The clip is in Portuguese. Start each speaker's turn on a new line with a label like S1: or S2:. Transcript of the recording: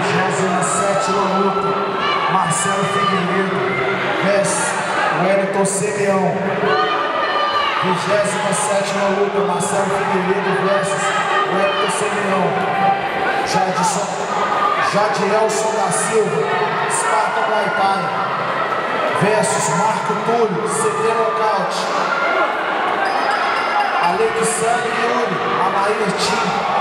S1: 27 luta, Marcelo Figueiredo versus Wellington Simeão. 27 luta, Marcelo Figueiredo versus Wellington Simeão. Jadson, Jadielson da Silva, Esparta Guaipai versus Marco Túlio, CT Nocaute. Alexandre Yuri, Amair Tim,